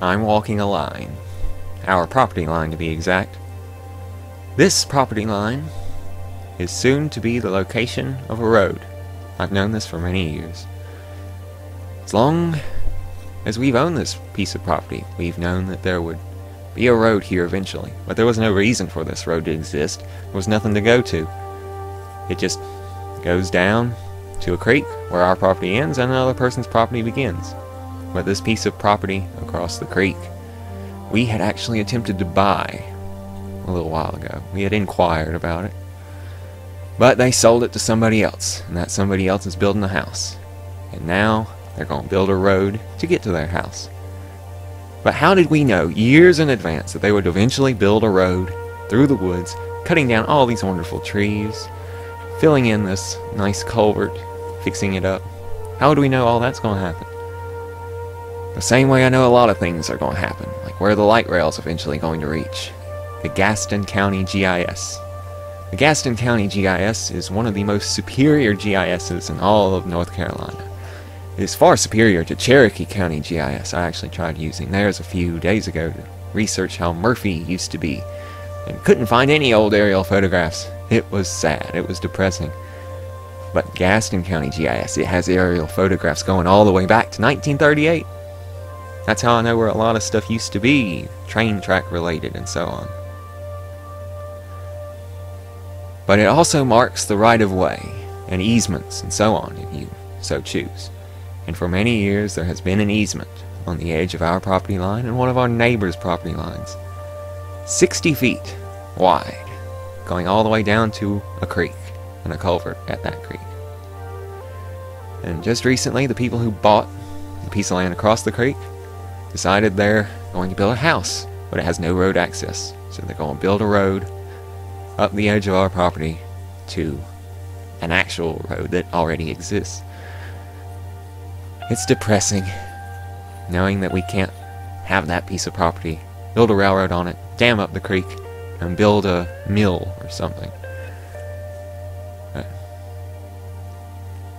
I'm walking a line. Our property line, to be exact. This property line is soon to be the location of a road. I've known this for many years. As long as we've owned this piece of property, we've known that there would be a road here eventually. But there was no reason for this road to exist. There was nothing to go to. It just goes down to a creek where our property ends and another person's property begins. But this piece of property across the creek, we had actually attempted to buy a little while ago. We had inquired about it. But they sold it to somebody else, and that somebody else is building a house. And now they're going to build a road to get to their house. But how did we know years in advance that they would eventually build a road through the woods, cutting down all these wonderful trees, filling in this nice culvert, fixing it up? How would we know all that's going to happen? The same way I know a lot of things are going to happen, like where the light rail's eventually going to reach. The Gaston County GIS. The Gaston County GIS is one of the most superior GISs in all of North Carolina. It is far superior to Cherokee County GIS. I actually tried using theirs a few days ago to research how Murphy used to be, and couldn't find any old aerial photographs. It was sad. It was depressing. But Gaston County GIS, it has aerial photographs going all the way back to 1938. That's how I know where a lot of stuff used to be, train track related and so on. But it also marks the right of way and easements and so on if you so choose. And for many years there has been an easement on the edge of our property line and one of our neighbor's property lines. 60 feet wide, going all the way down to a creek and a culvert at that creek. And just recently, the people who bought the piece of land across the creek decided they're going to build a house, but it has no road access. So they're going to build a road up the edge of our property to an actual road that already exists. It's depressing knowing that we can't have that piece of property, build a railroad on it, dam up the creek, and build a mill or something.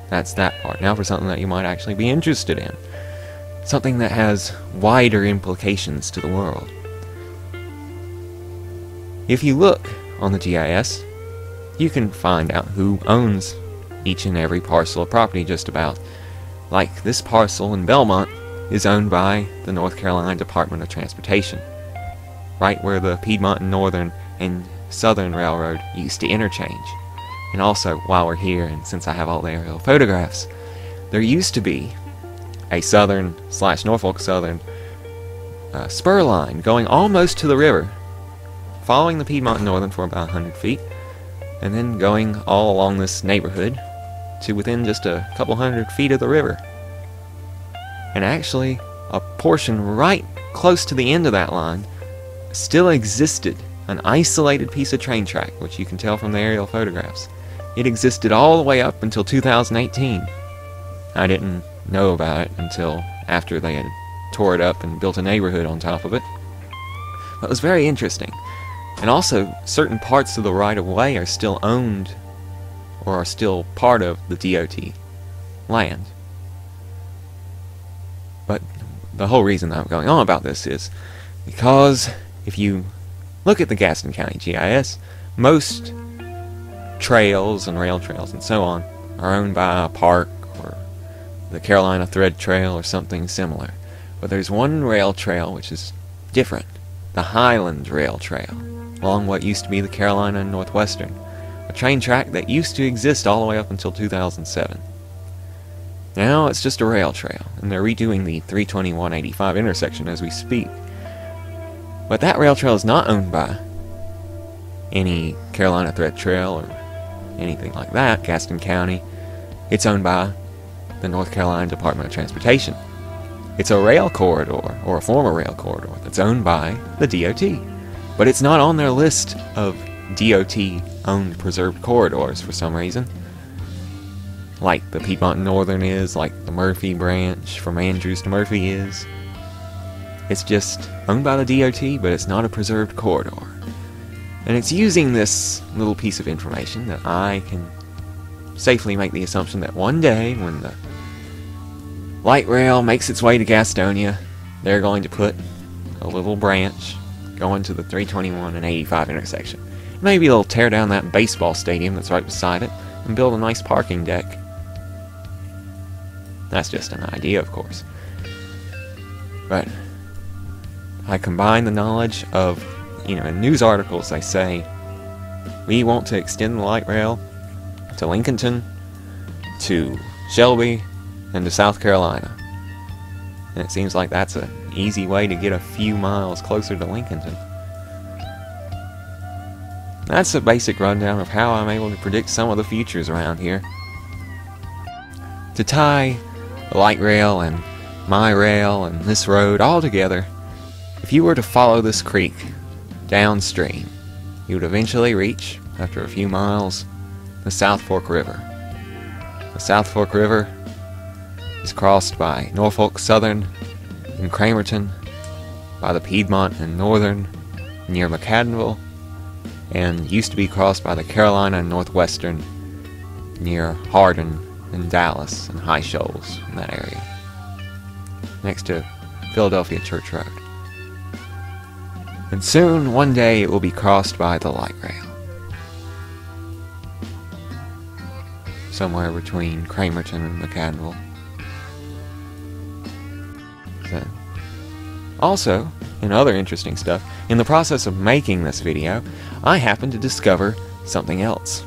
That's that part. Now for something that you might actually be interested in. Something that has wider implications to the world. If you look on the GIS, you can find out who owns each and every parcel of property just about. Like this parcel in Belmont is owned by the North Carolina Department of Transportation, right where the Piedmont and Northern and Southern Railroad used to interchange. And also, while we're here, and since I have all the aerial photographs, there used to be a Southern slash Norfolk Southern uh, spur line going almost to the river, following the Piedmont Northern for about 100 feet, and then going all along this neighborhood to within just a couple hundred feet of the river. And actually, a portion right close to the end of that line still existed, an isolated piece of train track, which you can tell from the aerial photographs. It existed all the way up until 2018. I didn't know about it until after they had tore it up and built a neighborhood on top of it. But it was very interesting. And also, certain parts of the right of way are still owned or are still part of the DOT land. But the whole reason that I'm going on about this is because if you look at the Gaston County GIS, most trails and rail trails and so on are owned by a park the Carolina Thread Trail or something similar. But there's one rail trail which is different the Highland Rail Trail, along what used to be the Carolina and Northwestern a train track that used to exist all the way up until 2007. Now it's just a rail trail, and they're redoing the 32185 intersection as we speak. But that rail trail is not owned by any Carolina Thread Trail or anything like that, Gaston County. It's owned by the North Carolina Department of Transportation. It's a rail corridor, or a former rail corridor, that's owned by the DOT. But it's not on their list of DOT owned preserved corridors for some reason. Like the Piedmont Northern is, like the Murphy branch from Andrews to Murphy is. It's just owned by the DOT, but it's not a preserved corridor. And it's using this little piece of information that I can safely make the assumption that one day, when the light rail makes its way to Gastonia, they're going to put a little branch going to the 321 and 85 intersection. Maybe they'll tear down that baseball stadium that's right beside it and build a nice parking deck. That's just an idea, of course. But I combine the knowledge of, you know, in news articles they say, we want to extend the light rail to Lincolnton, to Shelby, and to South Carolina. And it seems like that's an easy way to get a few miles closer to Lincolnton. That's a basic rundown of how I'm able to predict some of the futures around here. To tie the light rail and my rail and this road all together, if you were to follow this creek downstream, you would eventually reach, after a few miles, the South Fork River. The South Fork River is crossed by Norfolk Southern and Cramerton, by the Piedmont and Northern near McAdenville, and used to be crossed by the Carolina and Northwestern near Hardin and Dallas and High Shoals in that area, next to Philadelphia Church Road. And soon, one day, it will be crossed by the light rail. Somewhere between Cramerton and McAdenville. So, also, in other interesting stuff, in the process of making this video, I happened to discover something else.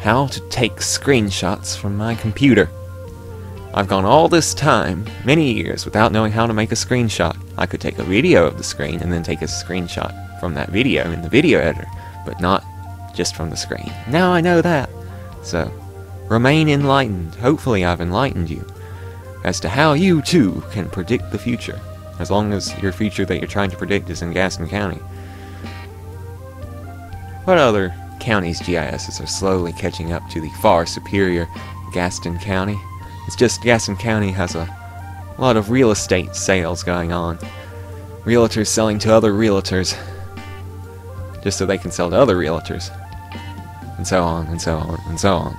How to take screenshots from my computer. I've gone all this time, many years, without knowing how to make a screenshot. I could take a video of the screen and then take a screenshot from that video in the video editor, but not just from the screen. Now I know that. So, remain enlightened. Hopefully I've enlightened you as to how you too can predict the future, as long as your future that you're trying to predict is in Gaston County. What other counties' GISs are slowly catching up to the far superior Gaston County? It's just Gaston County has a lot of real estate sales going on. Realtors selling to other realtors, just so they can sell to other realtors. And so on, and so on, and so on.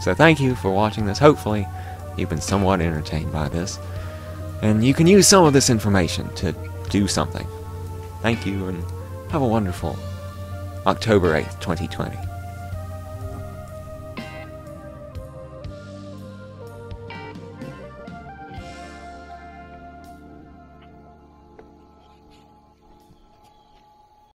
So thank you for watching this. Hopefully, you've been somewhat entertained by this. And you can use some of this information to do something. Thank you, and have a wonderful October 8th, 2020.